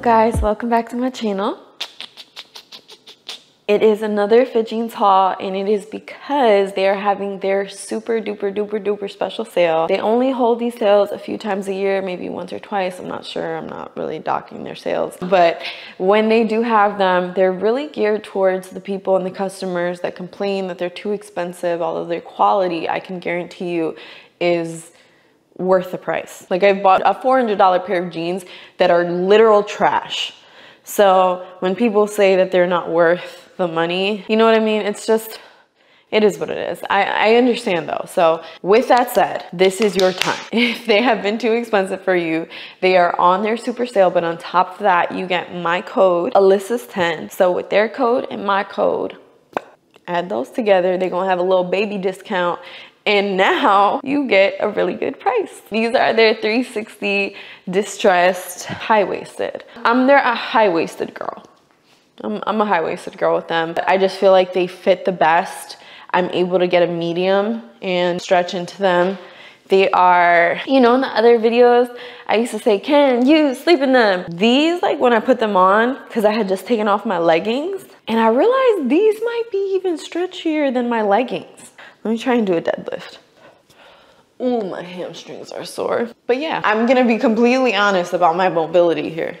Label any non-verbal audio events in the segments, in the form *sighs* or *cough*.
guys? Welcome back to my channel. It is another Fit Jeans haul and it is because they are having their super duper duper duper special sale. They only hold these sales a few times a year, maybe once or twice. I'm not sure. I'm not really docking their sales. But when they do have them, they're really geared towards the people and the customers that complain that they're too expensive, although their quality, I can guarantee you, is worth the price. Like I've bought a $400 pair of jeans that are literal trash. So when people say that they're not worth the money, you know what I mean? It's just, it is what it is. I, I understand though. So with that said, this is your time. *laughs* If they have been too expensive for you, they are on their super sale, but on top of that, you get my code, Alyssa's10. So with their code and my code, add those together, they're gonna have a little baby discount and now you get a really good price. These are their 360 distressed high-waisted. Um, I'm their a high-waisted girl. I'm, I'm a high-waisted girl with them. I just feel like they fit the best. I'm able to get a medium and stretch into them. They are, you know, in the other videos, I used to say, can you sleep in them? These, like when I put them on, because I had just taken off my leggings, and I realized these might be even stretchier than my leggings. Let me try and do a deadlift. Oh, my hamstrings are sore. But yeah, I'm gonna be completely honest about my mobility here.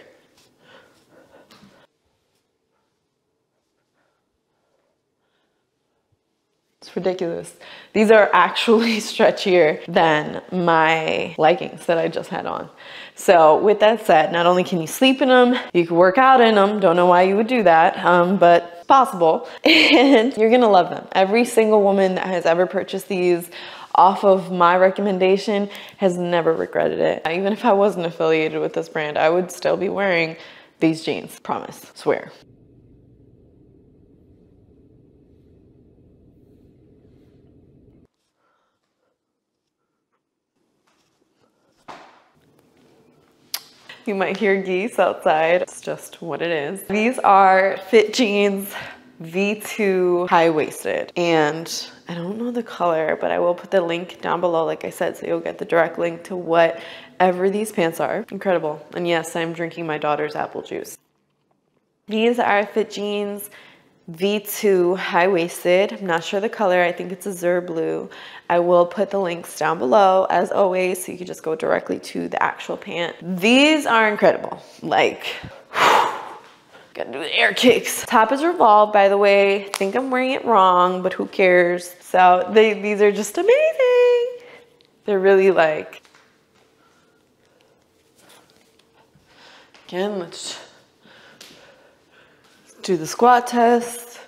It's ridiculous. These are actually *laughs* stretchier than my leggings that I just had on. So with that said, not only can you sleep in them, you can work out in them. Don't know why you would do that, um, but possible. *laughs* And you're gonna love them. Every single woman that has ever purchased these off of my recommendation has never regretted it. Even if I wasn't affiliated with this brand, I would still be wearing these jeans, promise, swear. You might hear geese outside. It's just what it is. These are Fit Jeans V2 high-waisted and I don't know the color, but I will put the link down below, like I said, so you'll get the direct link to whatever these pants are. Incredible. And yes, I'm drinking my daughter's apple juice. These are Fit Jeans V2 high-waisted. I'm not sure the color. I think it's a Zer blue. I will put the links down below as always so you can just go directly to the actual pant. These are incredible. Like, *sighs* gotta do the air kicks. Top is revolved by the way. I think I'm wearing it wrong, but who cares? So they, these are just amazing. They're really like, again, let's do the squat test.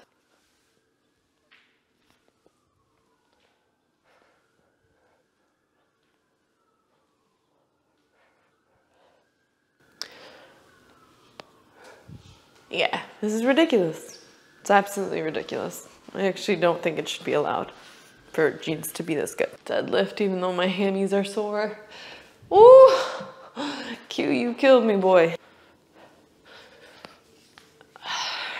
Yeah, this is ridiculous. It's absolutely ridiculous. I actually don't think it should be allowed for jeans to be this good. Deadlift, even though my hammies are sore. Ooh, Q, you killed me, boy.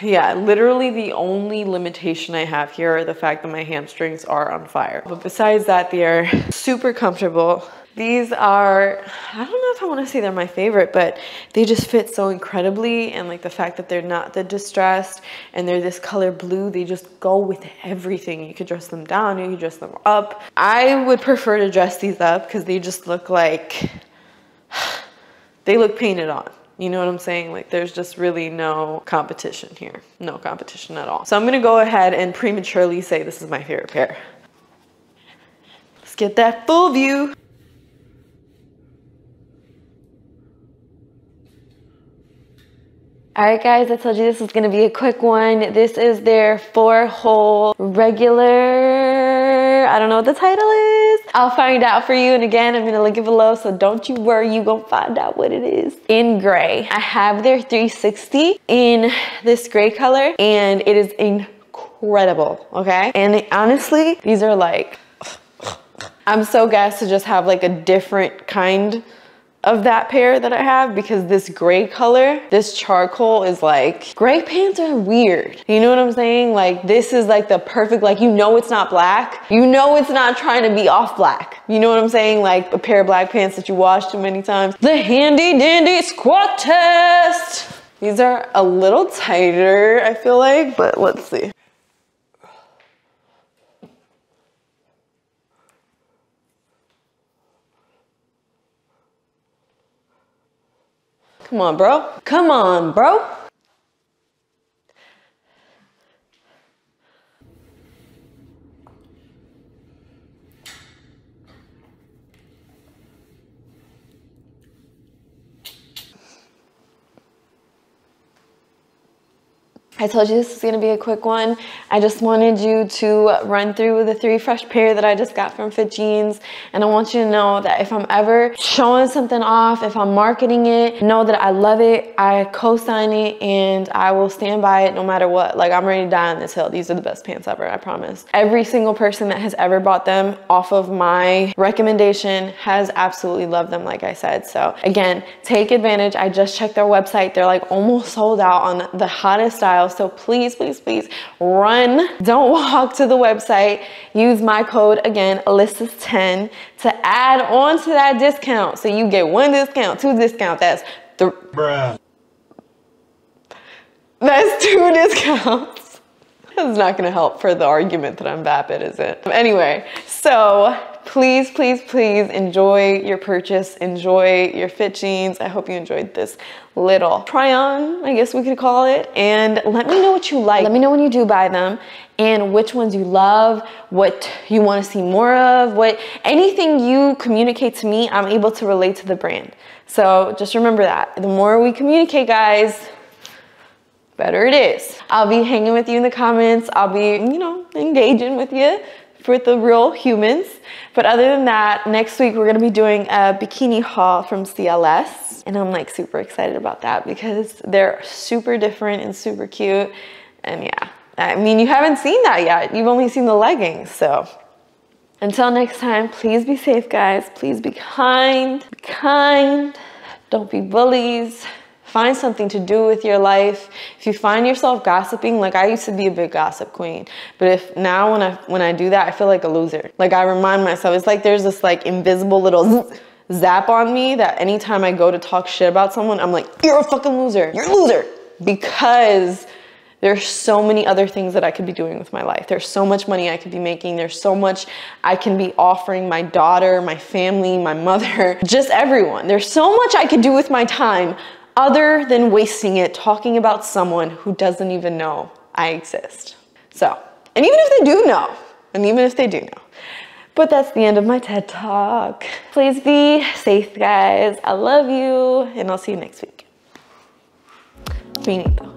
Yeah, literally the only limitation I have here are the fact that my hamstrings are on fire. But besides that, they are super comfortable. These are, I don't know if I want to say they're my favorite, but they just fit so incredibly. And like the fact that they're not the distressed and they're this color blue, they just go with everything. You could dress them down, you could dress them up. I would prefer to dress these up because they just look like, *sighs* they look painted on. You know what I'm saying? Like there's just really no competition here. No competition at all. So I'm gonna go ahead and prematurely say this is my favorite pair. Let's get that full view. All right, guys, I told you this was gonna be a quick one. This is their four hole regular, I don't know what the title is. I'll find out for you. And again, I'm gonna link it below. So don't you worry, you gonna find out what it is. In gray, I have their 360 in this gray color and it is incredible, okay? And honestly, these are like, I'm so gassed to just have like a different kind of that pair that I have because this gray color, this charcoal is like, gray pants are weird. You know what I'm saying? Like this is like the perfect, like you know it's not black. You know it's not trying to be off black. You know what I'm saying? Like a pair of black pants that you washed too many times. The handy dandy squat test. These are a little tighter, I feel like, but let's see. Come on, bro. Come on, bro. I told you this was gonna be a quick one. I just wanted you to run through the three fresh pair that I just got from Fit Jeans. And I want you to know that if I'm ever showing something off, if I'm marketing it, know that I love it, I co-sign it, and I will stand by it no matter what. Like I'm ready to die on this hill. These are the best pants ever, I promise. Every single person that has ever bought them off of my recommendation has absolutely loved them, like I said. So again, take advantage. I just checked their website. They're like almost sold out on the hottest styles so please, please, please run. Don't walk to the website. Use my code again, Alyssa's10 to add on to that discount. So you get one discount, two discount. That's three. Bruh. That's two *laughs* discounts. That's not gonna help for the argument that I'm vapid, is it? Anyway, so please, please, please enjoy your purchase. Enjoy your fit jeans. I hope you enjoyed this little try on, I guess we could call it. And let me know what you like. Let me know when you do buy them and which ones you love, what you want to see more of, what anything you communicate to me, I'm able to relate to the brand. So just remember that. The more we communicate, guys, better it is. I'll be hanging with you in the comments. I'll be, you know, engaging with you for the real humans. But other than that, next week we're gonna be doing a bikini haul from CLS. And I'm like super excited about that because they're super different and super cute. And yeah, I mean, you haven't seen that yet. You've only seen the leggings, so. Until next time, please be safe, guys. Please be kind, be kind. Don't be bullies. Find something to do with your life. If you find yourself gossiping, like I used to be a big gossip queen, but if now when I when I do that, I feel like a loser. Like I remind myself, it's like there's this like invisible little zap on me that anytime I go to talk shit about someone, I'm like, you're a fucking loser. You're a loser. Because there's so many other things that I could be doing with my life. There's so much money I could be making. There's so much I can be offering my daughter, my family, my mother, *laughs* just everyone. There's so much I could do with my time other than wasting it talking about someone who doesn't even know I exist. So, and even if they do know, and even if they do know, but that's the end of my TED Talk. Please be safe, guys. I love you, and I'll see you next week. Finito.